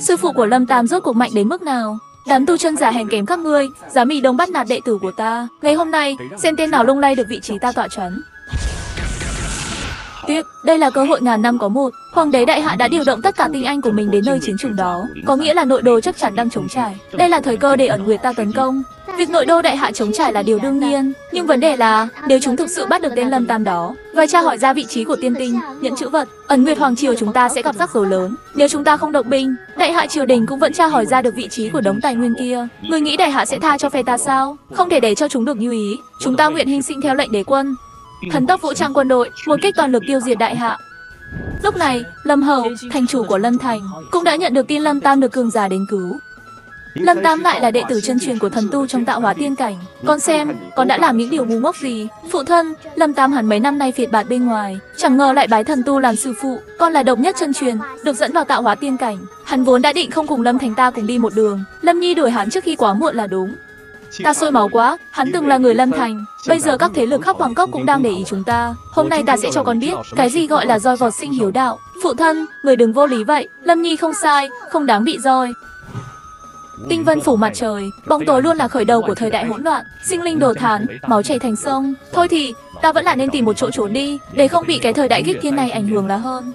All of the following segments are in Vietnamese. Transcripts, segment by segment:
Sư phụ của Lâm Tam rốt cuộc mạnh đến mức nào? Đám tu chân giả hèn kém các ngươi, dám mì đông bắt nạt đệ tử của ta. Ngày hôm nay, xem tên nào lung lay được vị trí ta tọa chấn. Tiếc, đây là cơ hội ngàn năm có một. Hoàng đế đại hạ đã điều động tất cả tinh anh của mình đến nơi chiến trường đó, có nghĩa là nội đô chắc chắn đang chống trải. Đây là thời cơ để ẩn nguyệt ta tấn công. Việc nội đô đại hạ chống trải là điều đương nhiên, nhưng vấn đề là nếu chúng thực sự bắt được tên Lâm Tam đó và tra hỏi ra vị trí của tiên tinh, nhận chữ vật, ẩn nguyệt hoàng triều chúng ta sẽ gặp rắc rối lớn. Nếu chúng ta không động binh, đại hạ triều đình cũng vẫn tra hỏi ra được vị trí của đống tài nguyên kia. Người nghĩ đại hạ sẽ tha cho phe ta sao? Không thể để cho chúng được như ý. Chúng ta nguyện hy sinh theo lệnh đế quân. Thần tốc vũ trang quân đội, một kích toàn lực tiêu diệt đại hạ. Lúc này, Lâm Hầu, thành chủ của Lâm Thành, cũng đã nhận được tin Lâm Tam được cường giả đến cứu. Lâm Tam lại là đệ tử chân truyền của thần tu trong tạo hóa tiên cảnh. Con xem, con đã làm những điều ngu ngốc gì? Phụ thân, Lâm Tam hẳn mấy năm nay phiệt bạt bên ngoài, chẳng ngờ lại bái thần tu làm sư phụ. Con là độc nhất chân truyền, được dẫn vào tạo hóa tiên cảnh. Hắn vốn đã định không cùng Lâm Thành ta cùng đi một đường. Lâm Nhi đuổi hắn trước khi quá muộn là đúng. Ta sôi máu quá, hắn từng là người Lâm Thành, bây giờ các thế lực khắp Hoàng Cốc cũng đang để ý chúng ta. Hôm nay ta sẽ cho con biết, cái gì gọi là roi vọt sinh hiếu đạo. Phụ thân, người đừng vô lý vậy, Lâm Nhi không sai, không đáng bị roi. Tinh vân phủ mặt trời, bóng tối luôn là khởi đầu của thời đại hỗn loạn, sinh linh đồ thán, máu chảy thành sông. Thôi thì, ta vẫn là nên tìm một chỗ trốn đi, để không bị cái thời đại kích thiên này ảnh hưởng là hơn.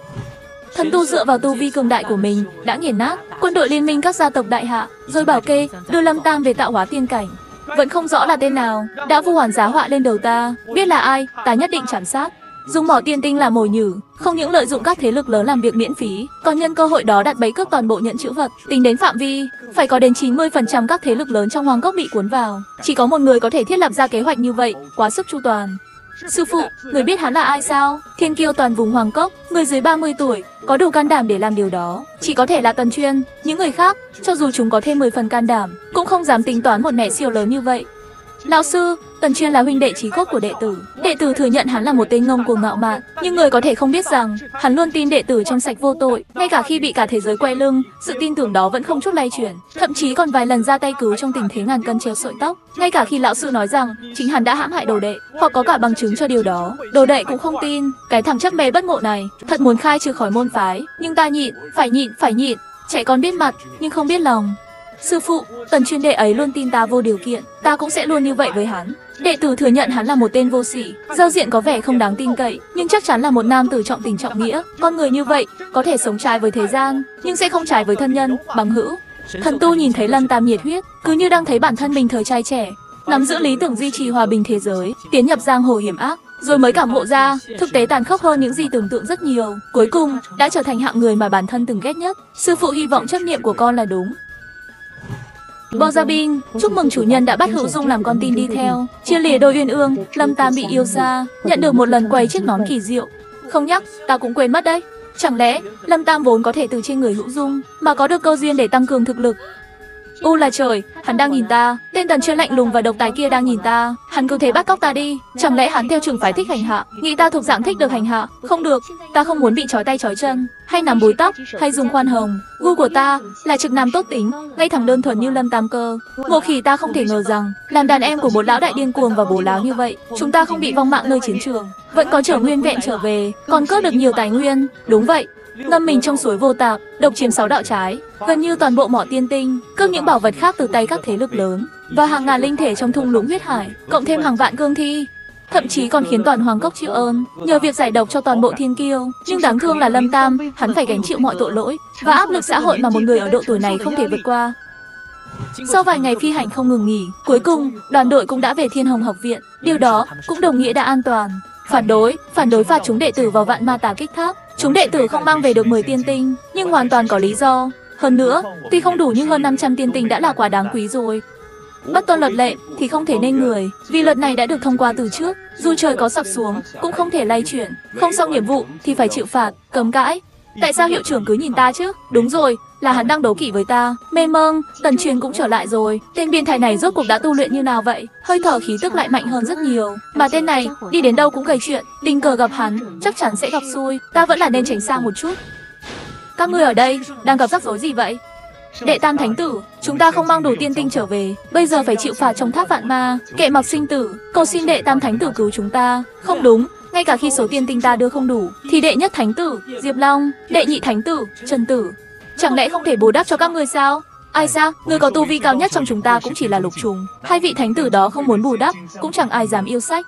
Thần tu dựa vào tu vi cường đại của mình đã nghiền nát quân đội liên minh các gia tộc đại hạ, rồi bảo kê đưa Lâm Tam về tạo hóa tiên cảnh. Vẫn không rõ là tên nào, đã vu hoàn giá họa lên đầu ta, biết là ai, ta nhất định chảm sát. Dùng mỏ tiên tinh làm mồi nhử, không những lợi dụng các thế lực lớn làm việc miễn phí, còn nhân cơ hội đó đặt bẫy cướp toàn bộ nhận chữ vật. Tính đến phạm vi, phải có đến 90% các thế lực lớn trong hoàng cốc bị cuốn vào. Chỉ có một người có thể thiết lập ra kế hoạch như vậy, quá sức chu toàn. Sư phụ, người biết hắn là ai sao? Thiên kiêu toàn vùng Hoàng Cốc, người dưới 30 tuổi, có đủ can đảm để làm điều đó. Chỉ có thể là Tần Chuyên, những người khác, cho dù chúng có thêm 10 phần can đảm, cũng không dám tính toán một mẹ siêu lớn như vậy. Lão sư, Tần Chuyên là huynh đệ trí cốt của đệ tử. Đệ tử thừa nhận hắn là một tên ngông cuồng ngạo mạn, nhưng người có thể không biết rằng hắn luôn tin đệ tử trong sạch vô tội, ngay cả khi bị cả thế giới quay lưng, sự tin tưởng đó vẫn không chút lay chuyển, thậm chí còn vài lần ra tay cứu trong tình thế ngàn cân treo sợi tóc. Ngay cả khi lão sư nói rằng chính hắn đã hãm hại đồ đệ, hoặc có cả bằng chứng cho điều đó, đồ đệ cũng không tin. Cái thằng chấp mê bất ngộ này, thật muốn khai trừ khỏi môn phái, nhưng ta nhịn, phải nhịn, phải nhịn. Trẻ con biết mặt, nhưng không biết lòng. Sư phụ, tần chuyên đệ ấy luôn tin ta vô điều kiện, ta cũng sẽ luôn như vậy với hắn. Đệ tử thừa nhận hắn là một tên vô sỉ, giao diện có vẻ không đáng tin cậy, nhưng chắc chắn là một nam tử trọng tình trọng nghĩa. Con người như vậy có thể sống trái với thế gian, nhưng sẽ không trái với thân nhân, bằng hữu. Thần tu nhìn thấy Lâm Tam nhiệt huyết, cứ như đang thấy bản thân mình thời trai trẻ, nắm giữ lý tưởng duy trì hòa bình thế giới, tiến nhập giang hồ hiểm ác, rồi mới cảm ngộ ra, thực tế tàn khốc hơn những gì tưởng tượng rất nhiều. Cuối cùng, đã trở thành hạng người mà bản thân từng ghét nhất. Sư phụ hy vọng chấp niệm của con là đúng, Bozabin, chúc mừng chủ nhân đã bắt Hữu Dung làm con tin đi theo. Chia lìa đôi uyên ương, Lâm Tam bị yêu xa, nhận được một lần quay chiếc nón kỳ diệu. Không nhắc, ta cũng quên mất đấy. Chẳng lẽ Lâm Tam vốn có thể từ trên người Hữu Dung mà có được câu duyên để tăng cường thực lực? U là trời, hắn đang nhìn ta, tên tần chuyên lạnh lùng và độc tài kia đang nhìn ta, hắn cứ thế bắt cóc ta đi, chẳng lẽ hắn theo trường phái thích hành hạ, nghĩ ta thuộc dạng thích được hành hạ, không được, ta không muốn bị trói tay trói chân, hay nằm búi tóc, hay dùng khoan hồng, gu của ta là trực nam tốt tính, ngay thẳng đơn thuần như lâm tam cơ, ngộ khỉ ta không thể ngờ rằng, làm đàn em của một lão đại điên cuồng và bổ láo như vậy, chúng ta không bị vong mạng nơi chiến trường, vẫn có trở nguyên vẹn trở về, còn cướp được nhiều tài nguyên, đúng vậy, ngâm mình trong suối vô tạp, độc chiếm sáu đạo trái, gần như toàn bộ mỏ tiên tinh, cướp những bảo vật khác từ tay các thế lực lớn và hàng ngàn linh thể trong thung lũng huyết hải, cộng thêm hàng vạn cương thi, thậm chí còn khiến toàn hoàng cốc chịu ơn nhờ việc giải độc cho toàn bộ thiên kiêu. Nhưng đáng thương là Lâm Tam, hắn phải gánh chịu mọi tội lỗi và áp lực xã hội mà một người ở độ tuổi này không thể vượt qua. Sau vài ngày phi hành không ngừng nghỉ, cuối cùng đoàn đội cũng đã về Thiên Hồng học viện. Điều đó cũng đồng nghĩa đã an toàn. Phản đối, phản đối phạt chúng đệ tử vào vạn ma tà kích tháp. Chúng đệ tử không mang về được 10 tiên tinh, nhưng hoàn toàn có lý do. Hơn nữa, tuy không đủ nhưng hơn 500 tiên tinh đã là quá đáng quý rồi. Bất tuân luật lệ thì không thể nên người, vì luật này đã được thông qua từ trước, dù trời có sập xuống cũng không thể lay chuyển, không xong nhiệm vụ thì phải chịu phạt, cấm cãi. Tại sao hiệu trưởng cứ nhìn ta chứ? Đúng rồi, là hắn đang đấu kỵ với ta. Mê mông, tần truyền cũng trở lại rồi. Tên biên thái này rốt cuộc đã tu luyện như nào vậy? Hơi thở khí tức lại mạnh hơn rất nhiều. Mà tên này, đi đến đâu cũng gây chuyện. Tình cờ gặp hắn, chắc chắn sẽ gặp xui. Ta vẫn là nên tránh xa một chút. Các ngươi ở đây, đang gặp rắc rối gì vậy? Đệ tam thánh tử, chúng ta không mang đủ tiên tinh trở về, bây giờ phải chịu phạt trong tháp vạn ma, kệ mặc sinh tử, cầu xin đệ tam thánh tử cứu chúng ta. Không đúng, ngay cả khi số tiên tinh ta đưa không đủ, thì đệ nhất thánh tử, Diệp Long, đệ nhị thánh tử, Trần Tử, Chẳng lẽ không thể bù đắp cho các ngươi sao? Ai sao? Người có tu vi cao nhất trong chúng ta cũng chỉ là lục trùng. Hai vị thánh tử đó không muốn bù đắp, cũng chẳng ai dám yêu sách.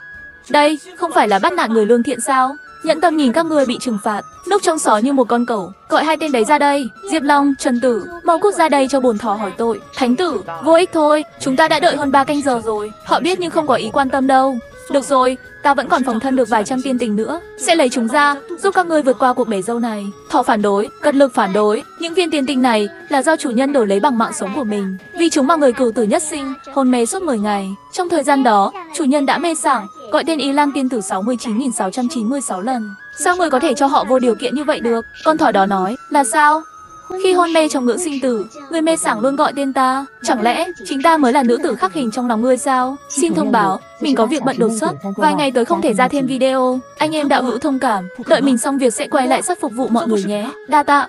Đây, không phải là bắt nạt người lương thiện sao? Nhẫn tâm nhìn các ngươi bị trừng phạt, núp trong xó như một con cẩu. Gọi hai tên đấy ra đây. Diệp Long, Trần Tử, mau cút ra đây cho bồn thỏ hỏi tội. Thánh tử, vô ích thôi. Chúng ta đã đợi hơn 3 canh giờ rồi. Họ biết nhưng không có ý quan tâm đâu. Được rồi, ta vẫn còn phòng thân được vài trăm tiên tình nữa. Sẽ lấy chúng ra, giúp các ngươi vượt qua cuộc bể dâu này. Thọ phản đối, cật lực phản đối. Những viên tiên tình này là do chủ nhân đổi lấy bằng mạng sống của mình. Vì chúng mà người cửu tử nhất sinh, hôn mê suốt 10 ngày. Trong thời gian đó, chủ nhân đã mê sảng, gọi tên Ý Lan tiên tử 69.696 lần. Sao người có thể cho họ vô điều kiện như vậy được? Con thỏ đó nói, là sao? Khi hôn mê trong ngưỡng sinh tử, người mê sảng luôn gọi tên ta. Chẳng lẽ chính ta mới là nữ tử khắc hình trong lòng ngươi sao? Xin thông báo, mình có việc bận đột xuất, vài ngày tới không thể ra thêm video. Anh em đạo hữu thông cảm, đợi mình xong việc sẽ quay lại sắp phục vụ mọi người nhé. Đa tạ.